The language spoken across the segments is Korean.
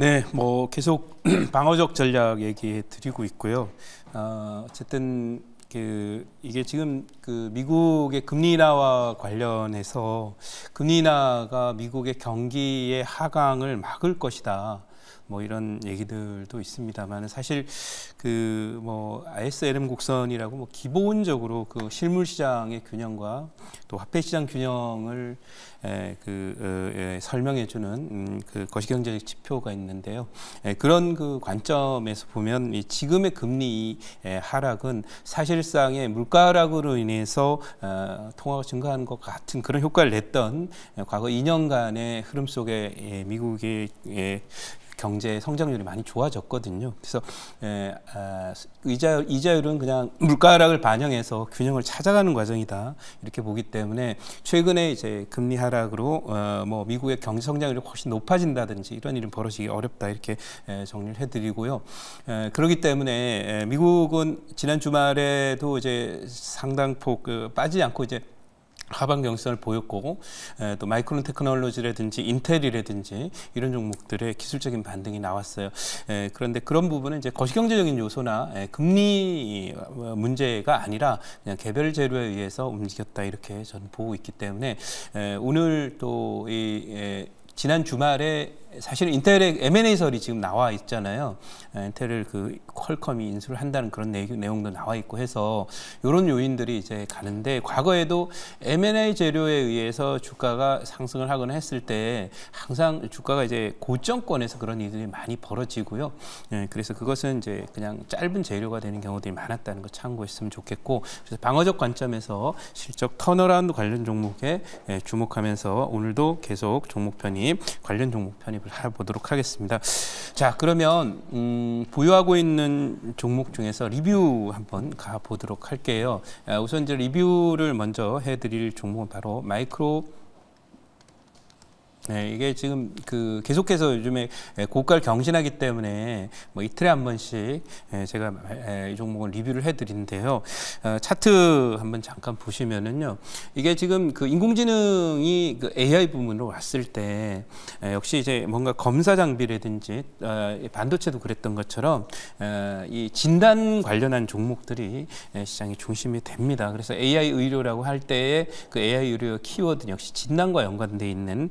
네, 뭐 계속 방어적 전략 얘기해 드리고 있고요. 어, 어쨌든 그 이게 지금 그 미국의 금리 인하와 관련해서 금리 인하가 미국의 경기의 하강을 막을 것이다. 뭐 이런 얘기들도 있습니다만 사실 그 뭐 ISLM 곡선이라고 뭐 기본적으로 그 실물 시장의 균형과 또 화폐 시장 균형을 에, 그 어, 예, 설명해주는 음, 그 거시경제적 지표가 있는데요. 에, 그런 그 관점에서 보면 이 지금의 금리 에, 하락은 사실상의 물가 하락으로 인해서 어, 통화가 증가하는 것 같은 그런 효과를 냈던 과거 2년간의 흐름 속에 예, 미국의 예, 경제 성장률이 많이 좋아졌거든요. 그래서 에, 아, 이자 이자율은 그냥 물가 하락을 반영해서 균형을 찾아가는 과정이다 이렇게 보기 때문에 최근에 이제 금리 하락으로 어, 뭐 미국의 경제 성장률이 훨씬 높아진다든지 이런 일은 벌어지기 어렵다 이렇게 에, 정리를 해드리고요. 에, 그렇기 때문에 에, 미국은 지난 주말에도 이제 상당폭 그, 빠지지 않고 이제 하방 경선을 보였고 에, 또 마이크론 테크놀로지라든지 인텔이라든지 이런 종목들의 기술적인 반등이 나왔어요. 에, 그런데 그런 부분은 이제 거시경제적인 요소나 에, 금리 어, 문제가 아니라 그냥 개별 재료에 의해서 움직였다 이렇게 저는 보고 있기 때문에 에, 오늘 또 이 지난 주말에 사실 인텔의 M&A설이 지금 나와 있잖아요. 예, 인텔을 그 퀄컴이 인수를 한다는 그런 내용 도 나와 있고 해서 이런 요인들이 이제 가는데 과거에도 M&A 재료에 의해서 주가가 상승을 하거나 했을 때 항상 주가가 이제 고점권에서 그런 일들이 많이 벌어지고요. 예, 그래서 그것은 이제 그냥 짧은 재료가 되는 경우들이 많았다는 거 참고했으면 좋겠고 그래서 방어적 관점에서 실적 turnaround 관련 종목에 예, 주목하면서 오늘도 계속 종목 편입 관련 종목 편입 진입을 해보도록 하겠습니다. 자, 그러면 음, 보유하고 있는 종목 중에서 리뷰 한번 가보도록 할게요. 아, 우선 이제 리뷰를 먼저 해드릴 종목은 바로 마이크로 네, 이게 지금 그 계속해서 요즘에 고가를 경신하기 때문에 뭐 이틀에 한 번씩 제가 이 종목을 리뷰를 해드리는데요. 어, 차트 한번 잠깐 보시면은요. 이게 지금 그 인공지능이 그 AI 부문으로 왔을 때 역시 이제 뭔가 검사 장비라든지 어, 반도체도 그랬던 것처럼 어, 이 진단 관련한 종목들이 시장의 중심이 됩니다. 그래서 AI 의료라고 할 때에 그 AI 의료 키워드 역시 진단과 연관돼 있는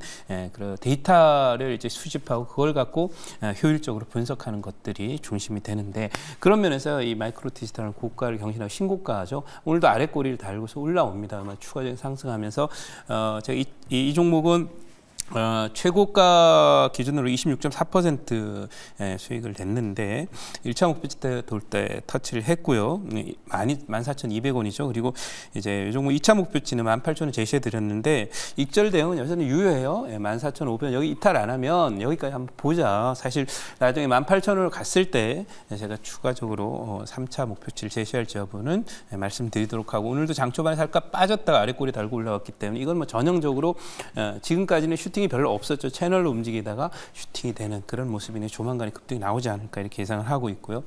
그 데이터를 이제 수집하고 그걸 갖고 어, 효율적으로 분석하는 것들이 중심이 되는데 그런 면에서 이 마이크로 디지털은 고가를 경신하고 신고가죠. 오늘도 아래 꼬리를 달고서 올라옵니다. 추가적인 상승하면서 어 제가 이, 이, 이 종목은 어, 최고가 기준으로 26.4% 예, 수익을 냈는데 1차 목표치 때돌때 터치를 했고요. 많이 14,200원이죠. 그리고 이제 이 종목 2차 목표치는 18,000원 제시해 드렸는데 익절 대응은 여전히 유효해요. 예, 14,500원 여기 이탈 안 하면 여기까지 한번 보자. 사실 나중에 18,000원을 갔을 때 제가 추가적으로 3차 어, 목표치를 제시할지 여부는 예, 말씀드리도록 하고 오늘도 장 초반에 살까 빠졌다가 아래 꼬리 달고 올라왔기 때문에 이건 뭐 전형적으로 어, 지금까지는 슈팅 슈팅이 별로 없었죠. 채널로 움직이다가 슈팅이 되는 그런 모습이네. 조만간에 급등이 나오지 않을까 이렇게 예상을 하고 있고요.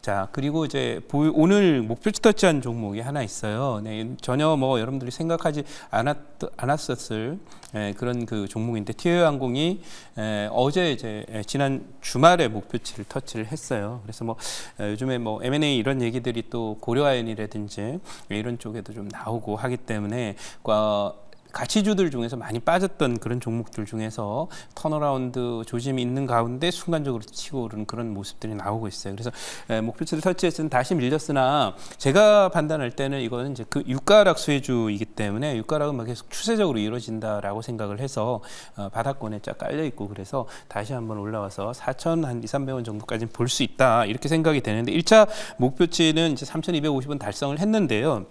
자 그리고 이제 오늘 목표치 터치한 종목이 하나 있어요. 네, 전혀 뭐 여러분들이 생각하지 않았, 않았었을 예, 그런 그 종목인데 티웨이 항공이 예, 어제 이제 예, 지난 주말에 목표치를 터치를 했어요. 그래서 뭐 예, 요즘에 뭐 M&A 이런 얘기들이 또 고려아연이라든지 이런 쪽에도 좀 나오고 하기 때문에 과 가치주들 중에서 많이 빠졌던 그런 종목들 중에서 turnaround 조짐이 있는 가운데 순간적으로 치고 오르는 그런 모습들이 나오고 있어요. 그래서 목표치를 터치했으며 다시 밀렸으나 제가 판단할 때는 이거는 이제 그 유가 하락 수혜주이기 때문에 유가 하락은 막 계속 추세적으로 이루어진다라고 생각을 해서 어, 바닥권에 쫙 깔려 있고 그래서 다시 한번 올라와서 4천 한 2, 300원 정도까지는 볼 수 있다 이렇게 생각이 되는데 1차 목표치는 이제 3,250원 달성을 했는데요.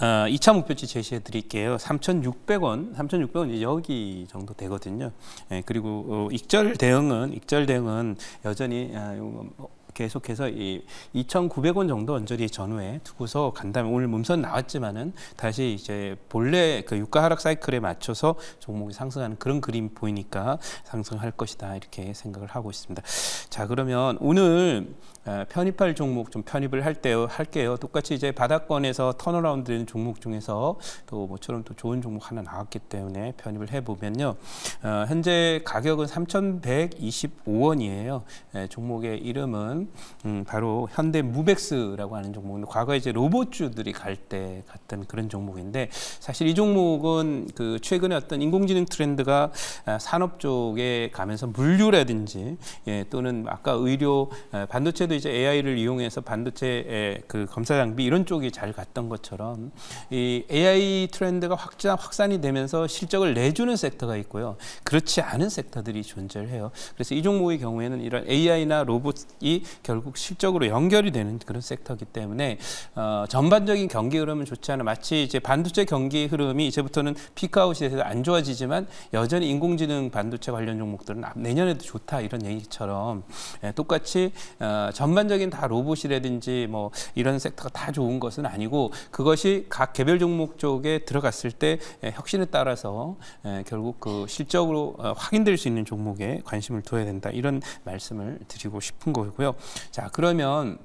어, 2차 목표치 제시해 드릴게요. 3,600원, 3,600원 여기 정도 되거든요. 예, 그리고 어, 익절 대응은 익절 대응은 여전히 아, 뭐 계속해서 이 2,900원 정도 언저리 전후에 두고서 간다면 오늘 몸선 나왔지만은 다시 이제 본래 그 유가 하락 사이클에 맞춰서 종목이 상승하는 그런 그림 보이니까 상승할 것이다 이렇게 생각을 하고 있습니다. 자 그러면 오늘 어, 편입할 종목 좀 편입을 할 때 할게요. 똑같이 이제 바닥권에서 turnaround 되는 종목 중에서 또 모처럼 또 좋은 종목 하나 나왔기 때문에 편입을 해 보면요. 어, 현재 가격은 3,125원이에요. 예, 종목의 이름은 음, 바로 현대 무벡스라고 하는 종목인데 과거에 이제 로봇주들이 갈 때 갔던 그런 종목인데 사실 이 종목은 그 최근에 어떤 인공지능 트렌드가 아, 산업 쪽에 가면서 물류라든지 예, 또는 아까 의료 아, 반도체도 이제 AI를 이용해서 반도체의 그 검사 장비 이런 쪽이 잘 갔던 것처럼 이 AI 트렌드가 확장 확산이 되면서 실적을 내주는 섹터가 있고요. 그렇지 않은 섹터들이 존재를 해요. 그래서 이 종목의 경우에는 이런 AI나 로봇이 결국 실적으로 연결이 되는 그런 섹터이기 때문에 어, 전반적인 경기 흐름은 좋지 않아 마치 이제 반도체 경기 흐름이 이제부터는 피크아웃이 돼서 안 좋아지지만 여전히 인공지능 반도체 관련 종목들은 내년에도 좋다 이런 얘기처럼 예, 똑같이 어, 전반적인 다 로봇이라든지 뭐 이런 섹터가 다 좋은 것은 아니고 그것이 각 개별 종목 쪽에 들어갔을 때 예, 혁신에 따라서 예, 결국 그 실적으로 어, 확인될 수 있는 종목에 관심을 둬야 된다 이런 말씀을 드리고 싶은 거고요. 자 그러면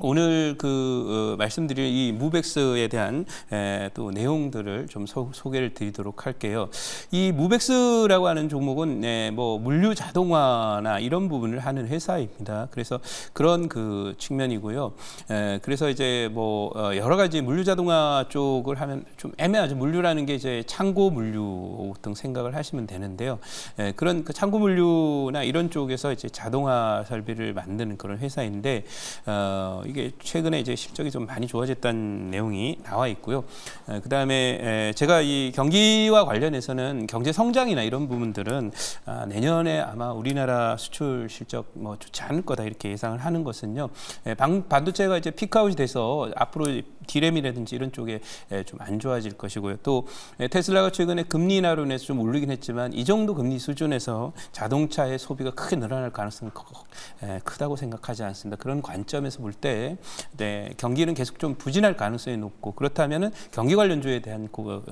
오늘 그 어, 말씀드릴 이 무백스에 대한 에, 또 내용들을 좀 소, 개를 드리도록 할게요. 이 무백스라고 하는 종목은 에, 뭐 물류 자동화나 이런 부분을 하는 회사입니다. 그래서 그런 그 측면이고요. 에, 그래서 이제 뭐 어, 여러 가지 물류 자동화 쪽을 하면 좀 애매하죠. 물류라는 게 이제 창고 물류 등 생각을 하시면 되는데요. 에, 그런 그 창고 물류나 이런 쪽에서 이제 자동화 설비를 만드는 그런 회사인데 어, 이게 최근에 이제 실적이 좀 많이 좋아졌다는 내용이 나와 있고요. 그 다음에 제가 이 경기와 관련해서는 경제 성장이나 이런 부분들은 아, 내년에 아마 우리나라 수출 실적 뭐 좋지 않을 거다 이렇게 예상을 하는 것은요. 반도체가 이제 피크아웃이 돼서 앞으로 디램이라든지 이런 쪽에 좀 안 좋아질 것이고요. 또 테슬라가 최근에 금리 인하로 인해서 좀 오르긴 했지만 이 정도 금리 수준에서 자동차의 소비가 크게 늘어날 가능성은 크다고 생각하지 않습니다. 그런 관점에서 볼 때 네, 경기는 계속 좀 부진할 가능성이 높고 그렇다면 은 경기 관련주에 대한 그,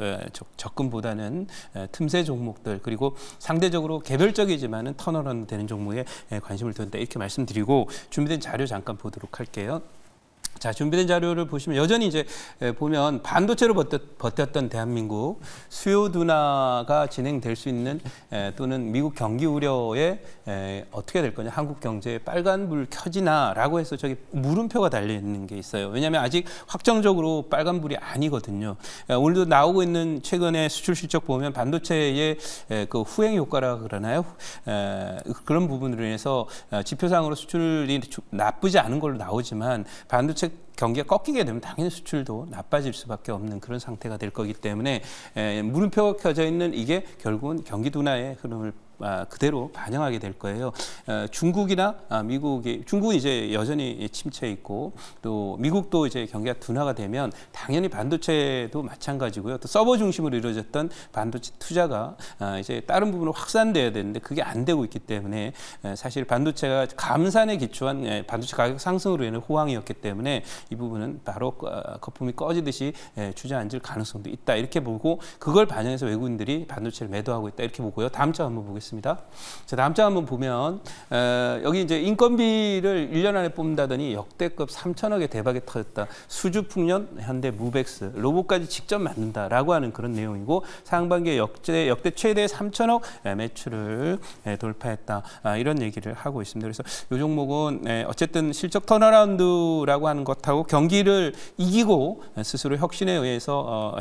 접근보다는 틈새 종목들 그리고 상대적으로 개별적이지만 은 턴어런 되는 종목에 관심을 둔다 이렇게 말씀드리고 준비된 자료 잠깐 보도록 할게요. 자, 준비된 자료를 보시면 여전히 이제 보면 반도체로 버텼, 던 대한민국 수요 둔화가 진행될 수 있는 또는 미국 경기 우려에 어떻게 될 거냐 한국 경제에 빨간 불 켜지나라고 해서 저기 물음표가 달려 있는 게 있어요. 왜냐하면 아직 확정적으로 빨간 불이 아니거든요. 오늘도 나오고 있는 최근에 수출 실적 보면 반도체의 그 후행 효과라 그러나요? 그런 부분으로 인해서 어, 지표상으로 수출이 나쁘지 않은 걸로 나오지만 반도체 경기가 꺾이게 되면 당연히 수출도 나빠질 수밖에 없는 그런 상태가 될 거기 때문에 물음표가 켜져 있는 이게 결국은 경기 둔화의 흐름을 아, 그대로 반영하게 될 거예요. 어, 중국이나 아, 미국이 중국은 이제 여전히 침체 있고 또 미국도 이제 경기가 둔화가 되면 당연히 반도체도 마찬가지고요. 또 서버 중심으로 이루어졌던 반도체 투자가 아, 이제 다른 부분으로 확산돼야 되는데 그게 안 되고 있기 때문에 사실 반도체가 감산에 기초한 반도체 가격 상승으로 인한 호황이었기 때문에 이 부분은 바로 거품이 꺼지듯이 주저앉을 가능성도 있다 이렇게 보고 그걸 반영해서 외국인들이 반도체를 매도하고 있다 이렇게 보고요. 다음 장 한번 보겠습니다. 있습니다. 자, 다음 장 한번 보면 에, 여기 이제 인건비를 1년 안에 뽑는다더니 역대급 3천억의 대박이 터졌다. 수주풍년 현대 무백스 로봇까지 직접 만든다라고 하는 그런 내용이고 상반기에 역대 역대 최대 3천억 매출을 돌파했다. 아, 이런 얘기를 하고 있습니다. 그래서 이 종목은 어쨌든 실적 turnaround라고 하는 것하고 경기를 이기고 스스로 혁신에 의해서 어,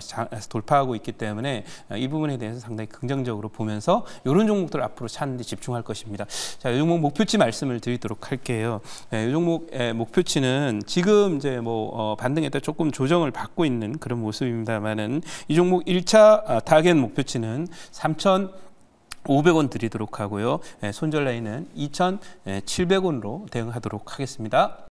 돌파하고 있기 때문에 이 부분에 대해서 상당히 긍정적으로 보면서 이런 종목 종목들 앞으로 찾는 데 집중할 것입니다. 자, 이 종목 목표치 말씀을 드리도록 할게요. 네, 이 종목 목표치는 지금 이제 뭐 어, 반등에 따라 조금 조정을 받고 있는 그런 모습입니다만은 이 종목 1차 아, 타겟 목표치는 3천 500원 드리도록 하고요. 손절 라인은 2,700원으로 대응하도록 하겠습니다.